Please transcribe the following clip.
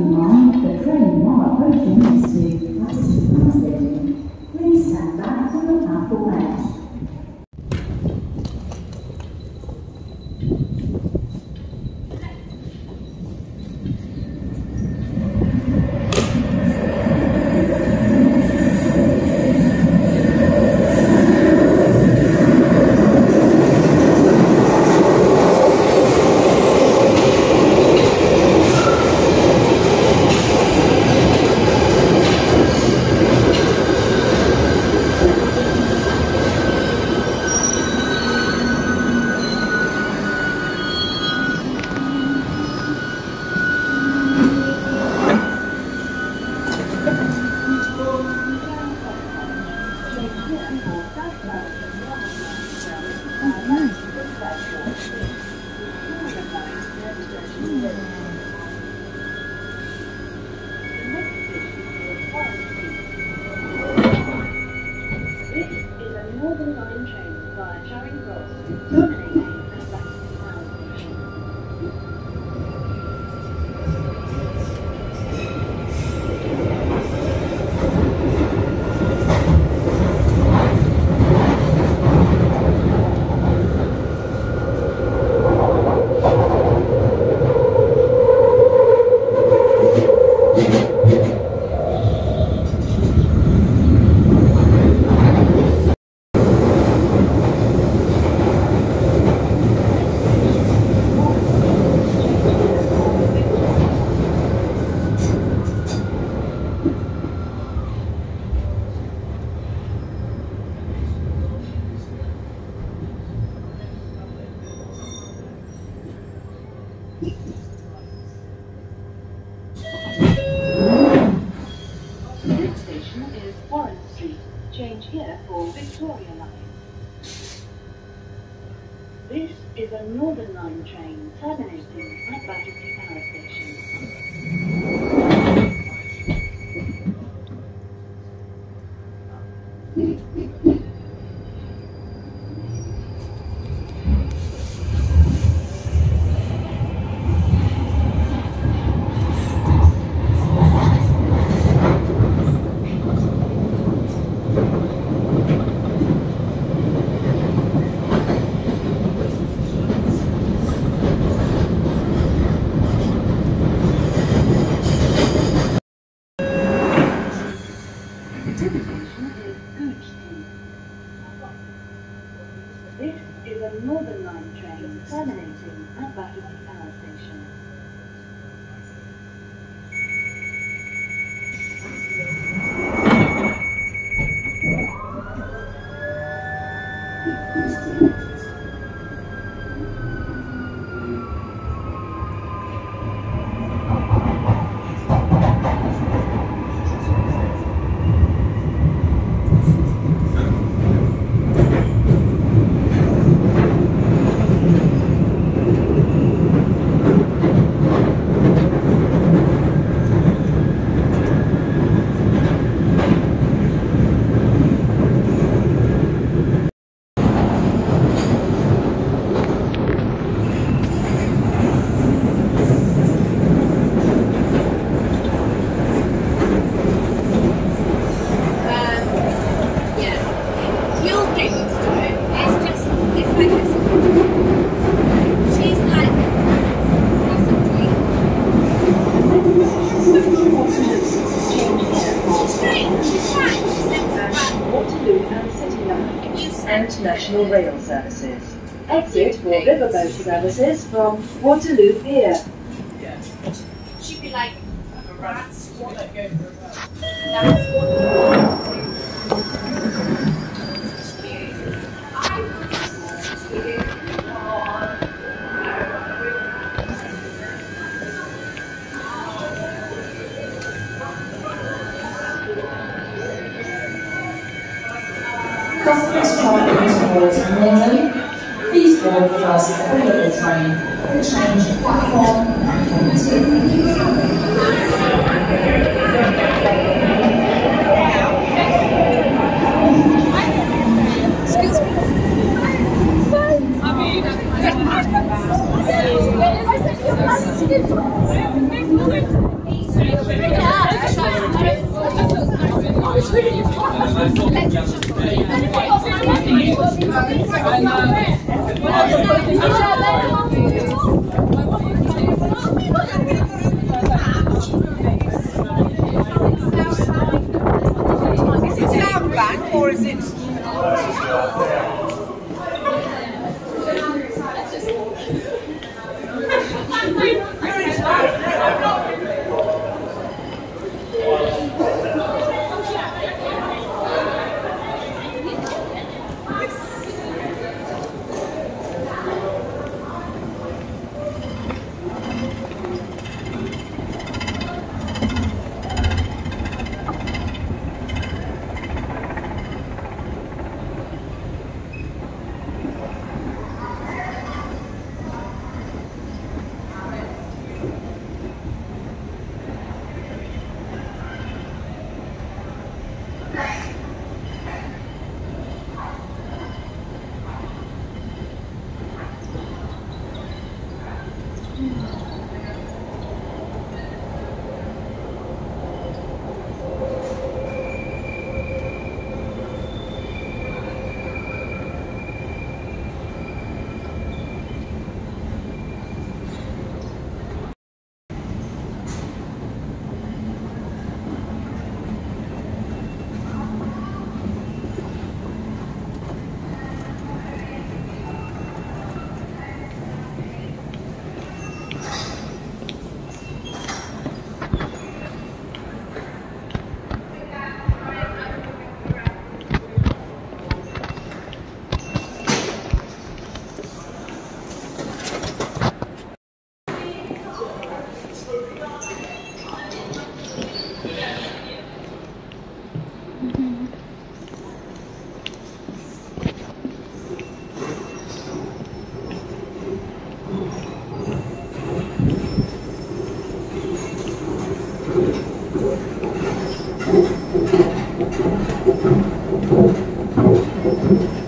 in mind, the train now approaching Eastleigh Battersea Power The next station is Warren Street. Change here for Victoria Line. This is a Northern Line train terminating at Battersea Power Station. Is a Northern Line train terminating at Battersea Power Station. You said and National Rail Services. Exit for riverboat services from Waterloo Pier. she'd be like, that's what London, please board with us available train change platform 19. Is it sound bank or is it? Thank you.